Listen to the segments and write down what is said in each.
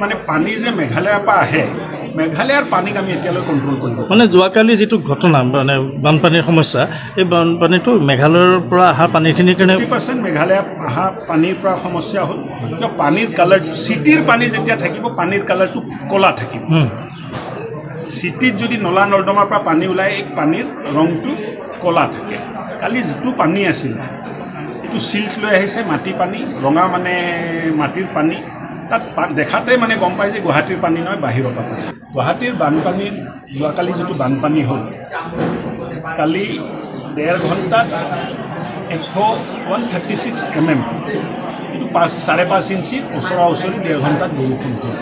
মানে পানী যে মেঘালয়ৰ পৰা আহে মেঘালয়ৰ পানীক আমি এতিয়ালৈ কণ্ট্ৰল কৰিব মানে যোৱাকালি যিটো ঘটনা মানে বানপানীৰ সমস্যা এই বানপানীটো মেঘালয়ৰ পৰা অহা পানীখিনিৰ কাৰণে ফিফটি পাৰ্চেণ্ট মেঘালয় অহা পানীৰ পৰা সমস্যা হ'ল। কিয় পানীৰ কালাৰ চিটিৰ পানী যেতিয়া থাকিব পানীৰ কালাৰটো ক'লা থাকিব। চিটিত যদি নলা নৰ্দমাৰ পৰা পানী ওলায় এই পানীৰ ৰংটো ক'লা থাকে। কালি যিটো পানী আছিল এইটো চিল্ক লৈ আহিছে মাটি পানী ৰঙা মানে মাটিৰ পানী। তাত দেখাতে মানে গম পায় যে গুৱাহাটীৰ পানী নহয় বাহিৰৰ পৰা পানী। গুৱাহাটীৰ বানপানীৰ যোৱাকালি যিটো বানপানী হ'ল কালি ডেৰ ঘণ্টাত এশ one thirty six M M এইটো পাঁচ চাৰে পাঁচ ইঞ্চিৰ ওচৰা ওচৰি ডেৰ ঘণ্টাত বৰষুণ হ'ল।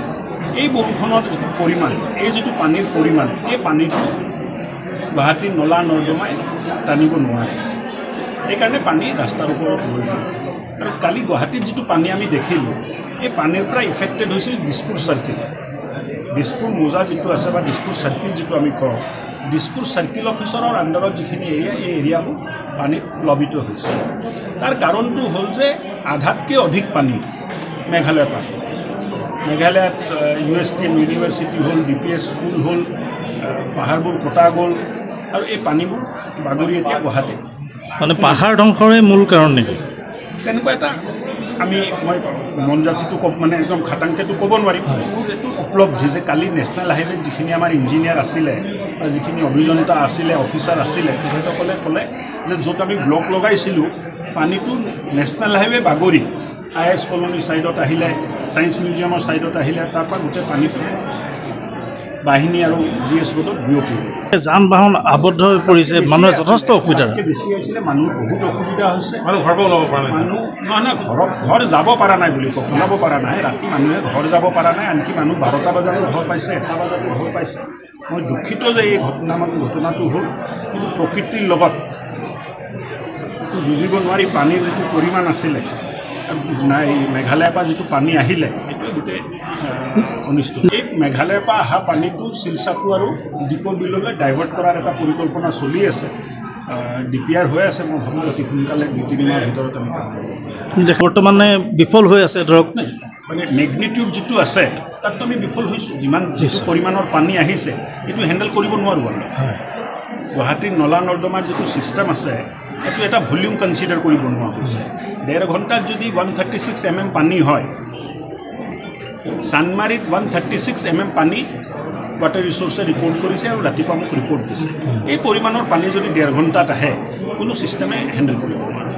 এই বৰষুণৰ যিটো পৰিমাণ এই যিটো পানীৰ পৰিমাণ এই পানীটো গুৱাহাটীৰ নলা নৰ্দমাই টানিব নোৱাৰে। সেইকাৰণে পানী ৰাস্তাৰ ওপৰত ৰৈ আৰু কালি গুৱাহাটীত যিটো পানী আমি দেখিলোঁ এই পানীৰ পৰা ইফেক্টেড হৈছিল দিছপুৰ চাৰ্কিল দিছপুৰ মোজা যিটো আছে বা দিছপুৰ চাৰ্কিল যিটো আমি কওঁ দিছপুৰ চাৰ্কিল অফিচাৰৰ আণ্ডাৰত যিখিনি এৰিয়া এই এৰিয়াবোৰ পানীত প্লাৱিত হৈছে। তাৰ কাৰণটো হ'ল যে আধাতকৈ অধিক পানী মেঘালয়ৰ পৰা। মেঘালয়ত U S T M university হ'ল বি পি এছ স্কুল হ'ল পাহাৰবোৰ কটা গ'ল আৰু এই পানীবোৰ বাগৰি এতিয়া গুৱাহাটীত। মানে পাহাৰ ধ্বংসৰে মূল কাৰণ নেকি? তেনেকুৱা এটা আমি মই মন জাতিটো ক'ব মানে একদম খাটাংকেতো ক'ব নোৱাৰিম। মোৰ এইটো উপলব্ধি যে কালি নেশ্যনেল হাইৱেত যিখিনি আমাৰ ইঞ্জিনিয়াৰ আছিলে বা যিখিনি অভিযন্তা আছিলে অফিচাৰ আছিলে তেখেতসকলে ক'লে যে য'ত আমি ব্লক লগাইছিলোঁ পানীটো নেশ্যনেল হাইৱে বাগৰি আই এছ কলনীৰ ছাইডত আহিলে ছায়েন্স মিউজিয়ামৰ ছাইডত আহিলে তাৰপৰা গোটেই পানীটো বাহিনী আৰু জি এছ ৰোডত বিয়পি। যান বাহন আবদ্ধ হৈ পৰিছে মানুহে যথেষ্ট অসুবিধা বেছি আহিছিলে মানুহ বহুত অসুবিধা হৈছে। মানুহ ঘৰৰ পৰা ওলাব পৰা নাই। মানুহ নহয় নহয় ঘৰত ঘৰ যাব পৰা নাই বুলি কওঁ ওলাব পৰা নাই। ৰাতি মানুহে ঘৰ যাব পৰা নাই আনকি মানুহ বাৰটা বজাতো ঘৰ পাইছে এটা বজাতো ঘৰ পাইছে। মই দুখিত যে এই ঘটনা ঘটনাটো হ'ল। কিন্তু প্ৰকৃতিৰ লগত যুঁজিব নোৱাৰি পানীৰ যিটো পৰিমাণ আছিলে নাই মেঘালয়ৰ পৰা যিটো পানী আহিলে সেইটোৱে গোটেই অনিষ্ট। এই মেঘালয়ৰ পৰা অহা পানীটো শিলচাকু আৰু দীপৰ বিললৈ ডাইভাৰ্ট কৰাৰ এটা পৰিকল্পনা চলি আছে। ডি পি আৰ হৈ আছে মই ভাবোঁ অতি সোনকালে দুই তিনিমাহৰ ভিতৰত আমি কাম বৰ্তমানে বিফল হৈ আছে ধৰক। নাই মানে মেগনিটিউড যিটো আছে তাততো আমি বিফল হৈছোঁ। যিমান যিটো পৰিমাণৰ পানী আহিছে সেইটো হেণ্ডেল কৰিব নোৱাৰোঁ আমি। গুৱাহাটীৰ নলা নৰ্দমাৰ যিটো ছিষ্টেম আছে সেইটো এটা ভলিউম কনচিডাৰ কৰিব নোৱাৰা। হৈছে ডেৰ ঘণ্টাত যদি one thirty six M M পানী হয় চানমাৰীত one thirty six M M পানী ৱাটাৰ ৰিচোৰ্চে ৰিপৰ্ট কৰিছে আৰু ৰাতিপুৱা মোক ৰিপৰ্ট দিছে। এই পৰিমাণৰ পানী যদি ডেৰ ঘণ্টাত আহে কোনো ছিষ্টেমে হেণ্ডেল কৰিব নোৱাৰে।